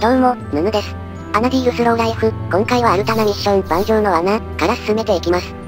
どうも、ヌヌです。アナディールスローライフ、今回はアルタナミッション、盤上の罠、から進めていきます。